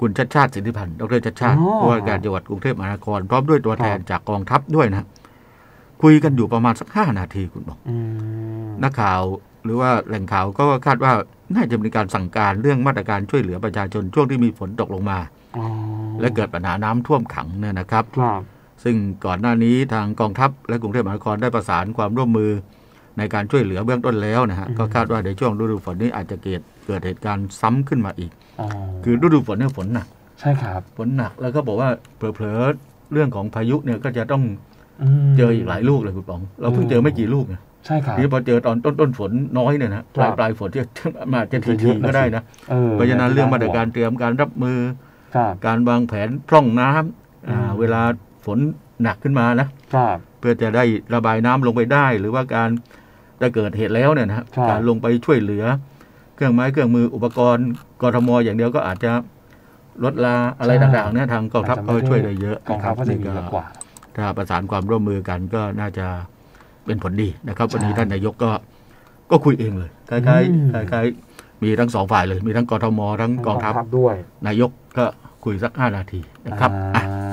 คุณชัดชาติสิทธิพันธ์ดรชัดชาติอ๋อผู้ว่าการจังหวัดกรุงเทพมหานครพร้อมด้วยตัวแทนจากกองทัพด้วยนะคุยกันอยู่ประมาณสักห้านาทีคุณบอกอืมนักข่าวหรือว่าแหล่งข่าวก็คาดว่าน่าจะมีการสั่งการเรื่องมาตรการช่วยเหลือประชาชนช่วงที่มีฝนตกลงมาอ๋อและเกิดปัญหาน้ำท่วมขังเนี่ยนะครับครับ ซึ่งก่อนหน้านี้ทางกองทัพและกรุงเทพมหานครได้ประสานความร่วมมือ ในการช่วยเหลือเบื้องต้นแล้วนะฮะก็คาดว่าในช่วงฤดูฝนนี้อาจจะเกิดเกิดเหตุการณ์ซ้ำขึ้นมาอีกอ๋อคือฤดูฝนเนี่ยฝนหนักใช่ครับฝนหนักแล้วก็บอกว่าเผลอๆเรื่องของพายุเนี่ยก็จะต้องมเจออีกหลายลูกเลยคุณป๋อง เราเพิ่งเจอไม่กี่ลูกนะใช่ครับนี่พอเจอตอนต้นต้นฝนน้อยเนี่ยนะปครัลายบปลายฝนที่มาจะทีจะเยทีอะนะก็ได้นะออเพราะฉะนั้นเรื่องมาตรการเตรียมการรับมือครับการวางแผนพร่องน้ำอ่าอืมเวลาฝนหนักขึ้นมานะครับเพื่อจะได้ระบายน้ำลงไปได้ หรือว่าการ จะเกิดเหตุแล้วเนี่ยนะครับครับการลงไปช่วยเหลือ เครื่องไม้เครื่องมืออุปกรณ์กทมอย่างเดียวก็อาจจะลดลาอะไรต่างๆเนี่ยทางกองทัพก็ช่วยได้เยอะกองทัพก็จะมีนี่เยอะกว่า ถ้าประสานความร่วมมือกันก็น่าจะเป็นผลดีนะครับวันนี้ใช่ท่านนายกก็ก็คุยเองเลยคล้ายอืมๆคล้ายๆมีทั้งสองฝ่ายเลย มีทั้งกทมทั้งกองทัพด้วย นายกก็คุยสักห้านาทีนะครับอะอ่า